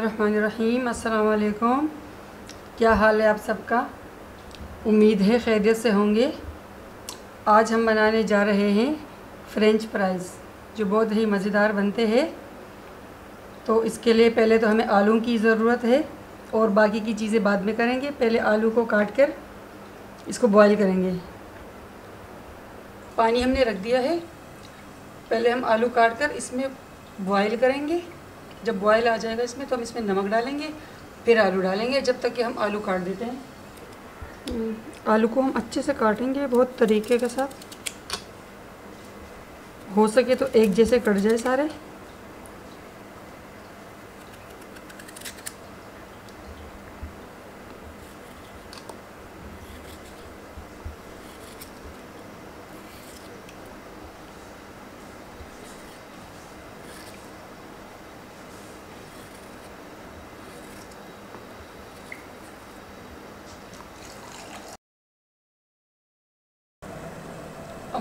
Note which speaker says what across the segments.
Speaker 1: बिसमीम अल्लाम क्या हाल है आप सबका? उम्मीद है खैरियत से होंगे। आज हम बनाने जा रहे हैं फ्रेंच फ्राइज़, जो बहुत ही मज़ेदार बनते हैं। तो इसके लिए पहले तो हमें आलू की ज़रूरत है और बाकी की चीज़ें बाद में करेंगे। पहले आलू को काट कर इसको बॉईल करेंगे। पानी हमने रख दिया है। पहले हम आलू काट कर इसमें बॉईल करेंगे। जब बॉयल आ जाएगा इसमें तो हम इसमें नमक डालेंगे फिर आलू डालेंगे जब तक कि हम आलू काट देते हैं। हम्म, आलू को हम अच्छे से काटेंगे बहुत तरीके के साथ। हो सके तो एक जैसे कट जाए सारे।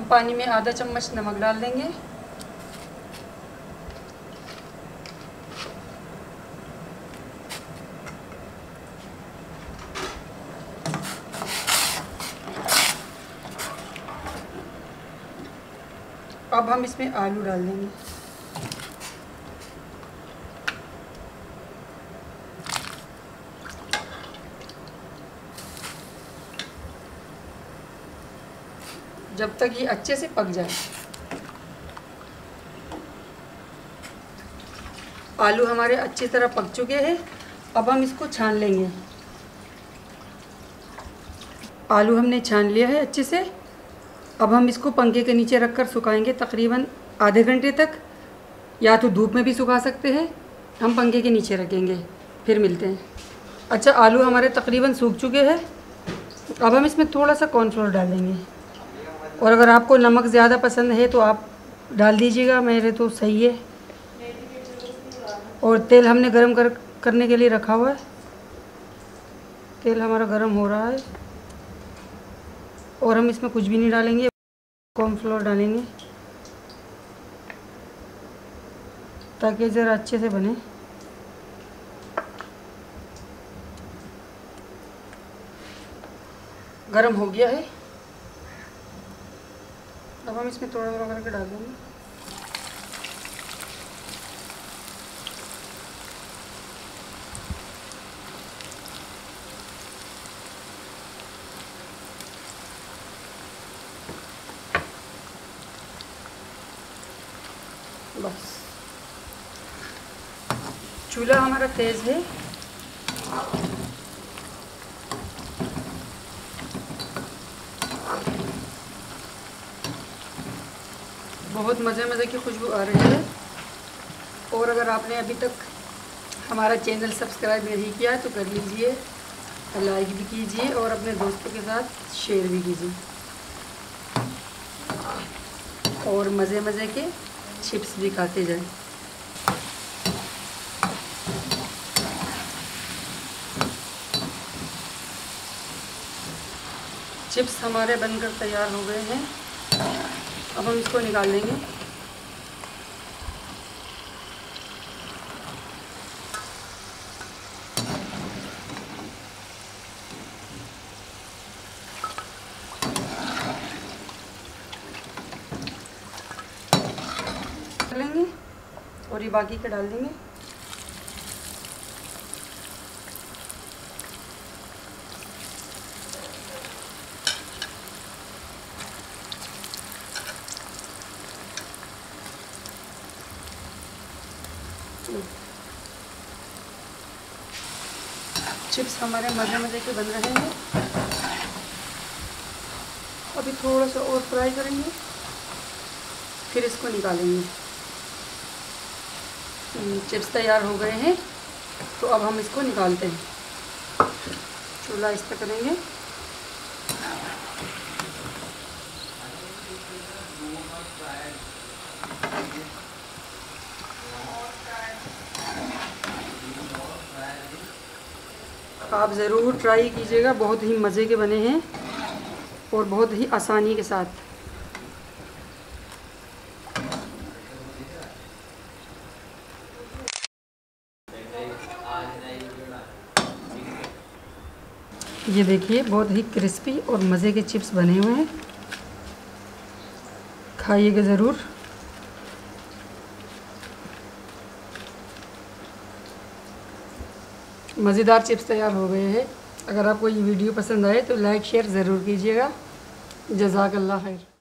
Speaker 1: हम पानी में आधा चम्मच नमक डाल देंगे। अब हम इसमें आलू डाल देंगे। जब तक ये अच्छे से पक जाए। आलू हमारे अच्छी तरह पक चुके हैं, अब हम इसको छान लेंगे। आलू हमने छान लिया है अच्छे से। अब हम इसको पंखे के नीचे रख कर सुखाएँगे तकरीबन आधे घंटे तक, या तो धूप में भी सुखा सकते हैं। हम पंखे के नीचे रखेंगे, फिर मिलते हैं। अच्छा आलू हमारे तकरीबन सूख चुके हैं। अब हम इसमें थोड़ा सा कॉर्नफ्लोर डालेंगे। और अगर आपको नमक ज़्यादा पसंद है तो आप डाल दीजिएगा, मेरे तो सही है। और तेल हमने गरम कर, करने के लिए रखा हुआ है। तेल हमारा गरम हो रहा है। और हम इसमें कुछ भी नहीं डालेंगे कॉर्नफ्लोर डालेंगे। ताकि ज़रा अच्छे से बने। गरम हो गया है। अब हम इसमें थोड़ा थोड़ा करके डाल बस। चूल्हा हमारा तेज़ है। बहुत मज़े मज़े की खुशबू आ रही है। और अगर आपने अभी तक हमारा चैनल सब्सक्राइब नहीं किया तो कर लीजिए, लाइक भी कीजिए और अपने दोस्तों के साथ शेयर भी कीजिए। और मज़े मज़े के चिप्स भी खाते जाएँ। चिप्स हमारे बनकर तैयार हो गए हैं। अब हम इसको निकाल लेंगे। लेंगे और ये बाकी के डाल देंगे। चिप्स हमारे मज़े मज़े के बन रहे हैं। अभी थोड़ा सा और फ्राई करेंगे, फिर इसको निकालेंगे। चिप्स तैयार हो गए हैं तो अब हम इसको निकालते हैं। चूल्हा इस पर करेंगे। आप ज़रूर ट्राई कीजिएगा। बहुत ही मज़े के बने हैं और बहुत ही आसानी के साथ। ये देखिए, बहुत ही क्रिस्पी और मज़े के चिप्स बने हुए हैं। खाइएगा ज़रूर। मज़ेदार चिप्स तैयार हो गए हैं। अगर आपको ये वीडियो पसंद आए तो लाइक, शेयर ज़रूर कीजिएगा। जजाकल्ला खैर।